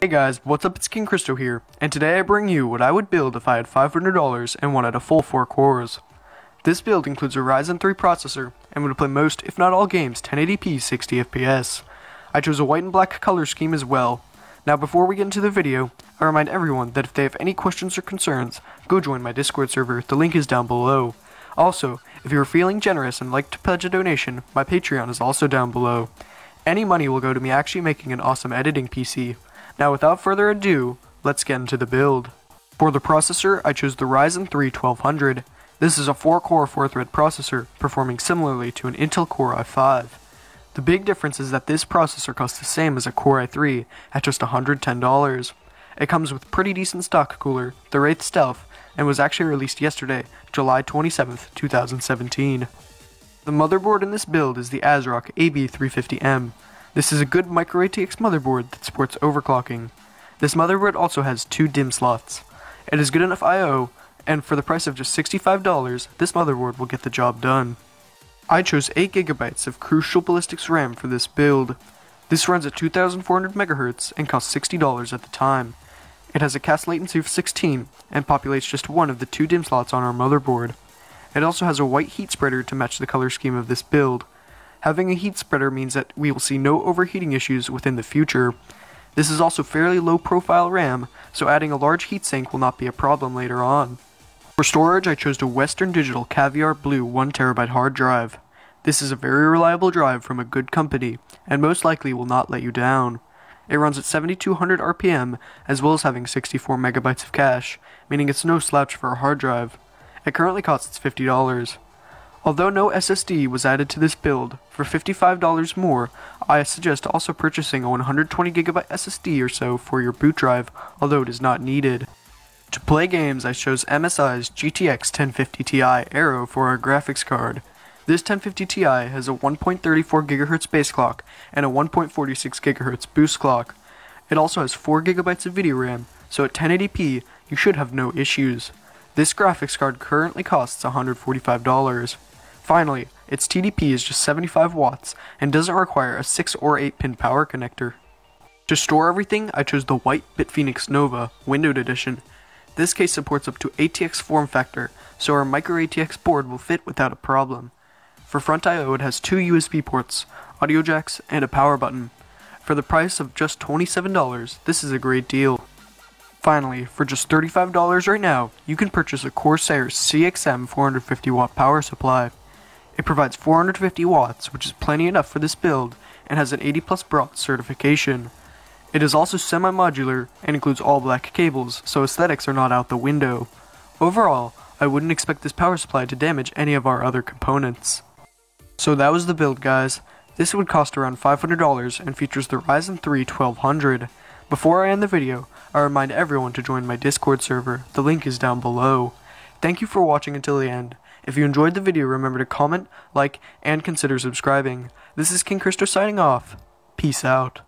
Hey guys, what's up? It's King Christo here, and today I bring you what I would build if I had $500 and wanted a full 4 cores. This build includes a Ryzen 3 processor and would play most, if not all games, 1080p 60fps. I chose a white and black color scheme as well. Now before we get into the video, I remind everyone that if they have any questions or concerns, go join my Discord server, the link is down below. Also, if you are feeling generous and like to pledge a donation, my Patreon is also down below. Any money will go to me actually making an awesome editing PC, now without further ado, let's get into the build. For the processor, I chose the Ryzen 3 1200. This is a 4-core 4-thread processor, performing similarly to an Intel Core i5. The big difference is that this processor costs the same as a Core i3 at just $110. It comes with pretty decent stock cooler, the Wraith Stealth, and was actually released yesterday, July 27, 2017. The motherboard in this build is the ASRock AB350M. This is a good micro ATX motherboard that supports overclocking. This motherboard also has two DIMM slots. It is good enough I.O., and for the price of just $65, this motherboard will get the job done. I chose 8GB of Crucial Ballistix RAM for this build. This runs at 2400 MHz and costs $60 at the time. It has a CAS latency of 16 and populates just one of the two DIMM slots on our motherboard. It also has a white heat spreader to match the color scheme of this build. Having a heat spreader means that we will see no overheating issues within the future. This is also fairly low profile RAM, so adding a large heatsink will not be a problem later on. For storage, I chose a Western Digital Caviar Blue 1TB hard drive. This is a very reliable drive from a good company, and most likely will not let you down. It runs at 7200 RPM, as well as having 64 megabytes of cache, meaning it's no slouch for a hard drive. It currently costs $50. Although no SSD was added to this build, for $55 more, I suggest also purchasing a 120GB SSD or so for your boot drive, although it is not needed. To play games, I chose MSI's GTX 1050 Ti Aero for our graphics card. This 1050 Ti has a 1.34 GHz base clock and a 1.46 GHz boost clock. It also has 4 GB of video RAM, so at 1080p, you should have no issues. This graphics card currently costs $145. Finally, its TDP is just 75 watts and doesn't require a 6 or 8 pin power connector. To store everything, I chose the white BitFenix Nova Windowed Edition. This case supports up to ATX form factor, so our micro ATX board will fit without a problem. For front I.O. it has two USB ports, audio jacks, and a power button. For the price of just $27, this is a great deal. Finally, for just $35 right now, you can purchase a Corsair CXM 450 watt power supply. It provides 450 watts, which is plenty enough for this build, and has an 80 plus bronze certification. It is also semi-modular and includes all black cables, so aesthetics are not out the window. Overall, I wouldn't expect this power supply to damage any of our other components. So that was the build guys. This would cost around $500 and features the Ryzen 3 1200. Before I end the video, I remind everyone to join my Discord server, the link is down below. Thank you for watching until the end. If you enjoyed the video, remember to comment, like, and consider subscribing. This is King Christo signing off. Peace out.